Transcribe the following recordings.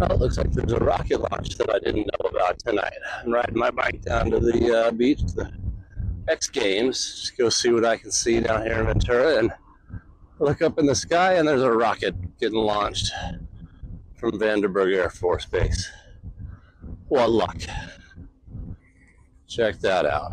Well, it looks like there's a rocket launch that I didn't know about tonight. I'm riding my bike down to the uh, beach, the X Games, to go see what I can see down here in Ventura, and look up in the sky, and there's a rocket getting launched from Vandenberg Air Force Base. What luck! Check that out.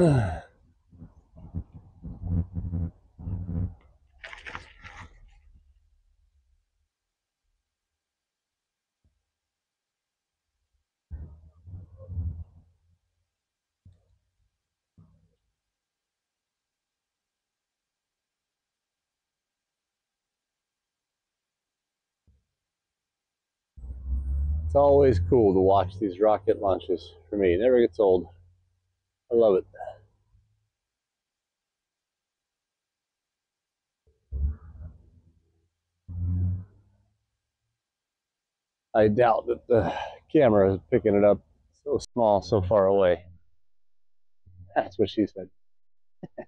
It's always cool to watch these rocket launches for me. It never gets old. I love it. I doubt that the camera is picking it up so small, so far away. That's what she said.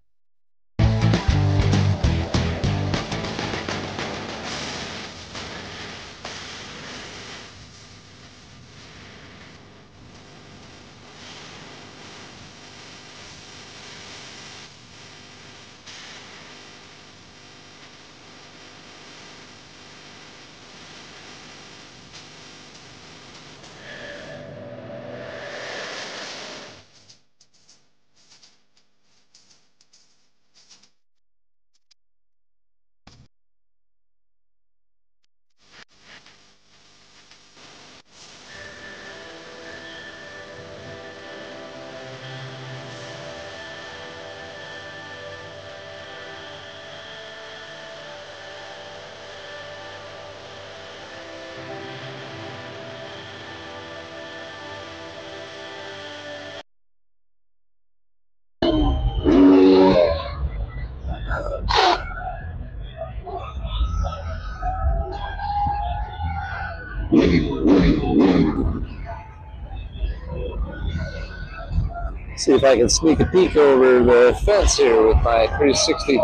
See if I can sneak a peek over the fence here with my 360.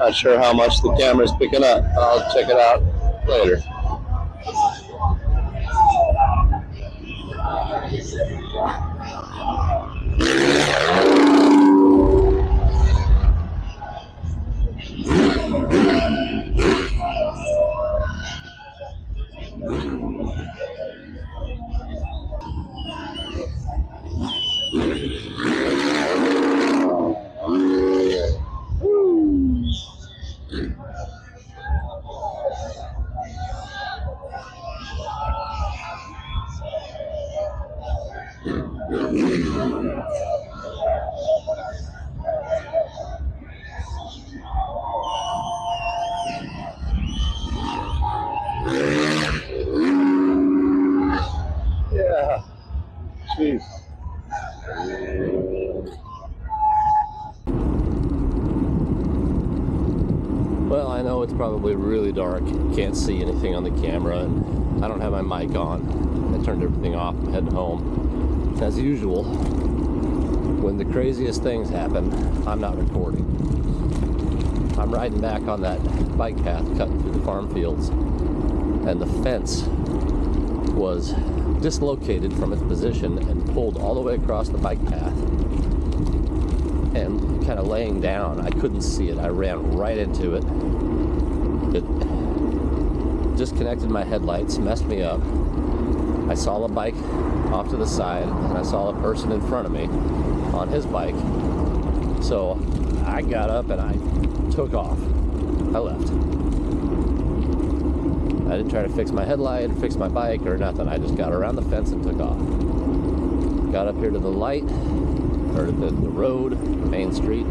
Not sure how much the camera's picking up. I'll check it out later. Dark. Can't see anything on the camera, and I don't have my mic on. I turned everything off. I'm heading home. As usual, when the craziest things happen, I'm not recording. I'm riding back on that bike path cutting through the farm fields, and the fence was dislocated from its position and pulled all the way across the bike path and kind of laying down. I couldn't see it. I ran right into it. It disconnected my headlights, messed me up. I saw a bike off to the side, and I saw a person in front of me on his bike. So I got up and I took off. I left. I didn't try to fix my headlight, fix my bike, or nothing. I just got around the fence and took off. Got up here to the light, or the, the road, main street,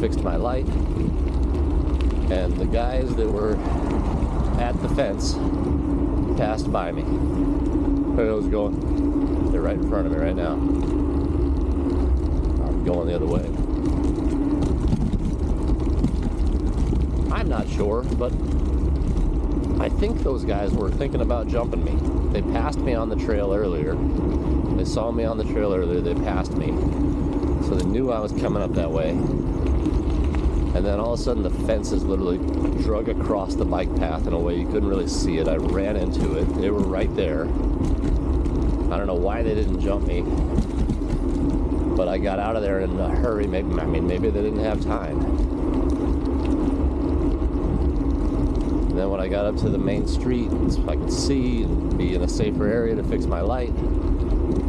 fixed my light, and the guys that were at the fence passed by me. I was going? They're right in front of me right now. I'm going the other way. I'm not sure, but I think those guys were thinking about jumping me. They passed me on the trail earlier. They saw me on the trail earlier, they passed me. So they knew I was coming up that way. And then all of a sudden, the fences literally drug across the bike path in a way you couldn't really see it. I ran into it. They were right there. I don't know why they didn't jump me, but I got out of there in a hurry. Maybe I mean maybe they didn't have time. And then when I got up to the main street, I could see and be in a safer area to fix my light,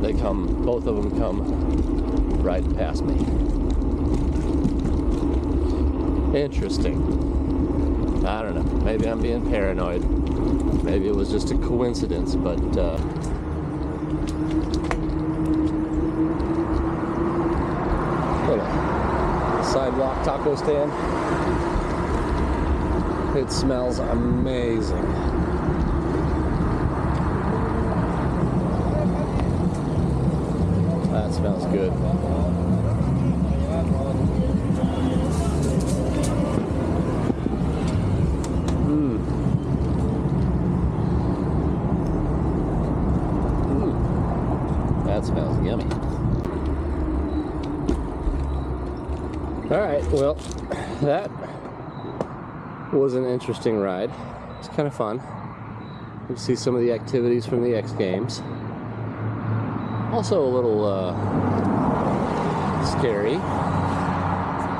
they come. Both of them come right past me. Interesting. I don't know. Maybe I'm being paranoid. Maybe it was just a coincidence, but uh, sidewalk taco stand. It smells amazing. That smells good. Smells yummy. All right, well, that was an interesting ride. It's kind of fun. You see some of the activities from the X Games. Also a little uh, scary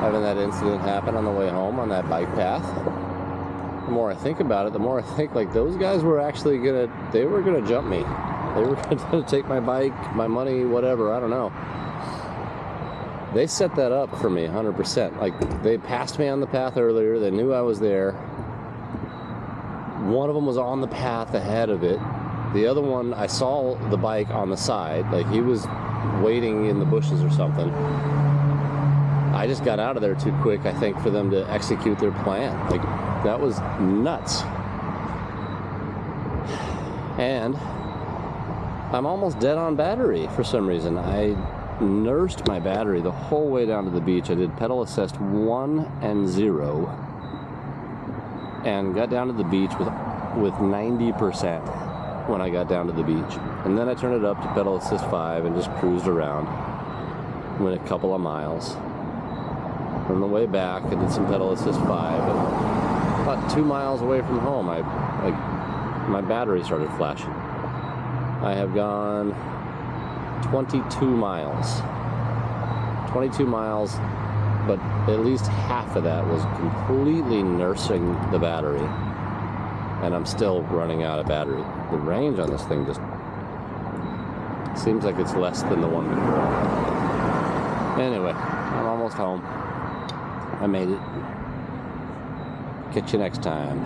having that incident happen on the way home on that bike path. The more I think about it, the more I think like those guys were actually gonna, they were gonna jump me. They were gonna take my bike, my money, whatever. I don't know. They set that up for me 100%. Like they passed me on the path earlier. They knew I was there. One of them was on the path ahead of it. The other one, I saw the bike on the side. Like he was waiting in the bushes or something. I just got out of there too quick, I think, for them to execute their plan. Like, that was nuts. And I'm almost dead on battery for some reason. I nursed my battery the whole way down to the beach. I did pedal assist one and zero and got down to the beach with with 90% when I got down to the beach. And then I turned it up to pedal assist five and just cruised around. Went a couple of miles. On the way back, I did some pedal assist five. About two miles away from home, I like my battery started flashing. I have gone 22 miles. 22 miles, but at least half of that was completely nursing the battery. And I'm still running out of battery. The range on this thing just seems like it's less than the one before. Anyway, I'm almost home. I made it. Catch you next time.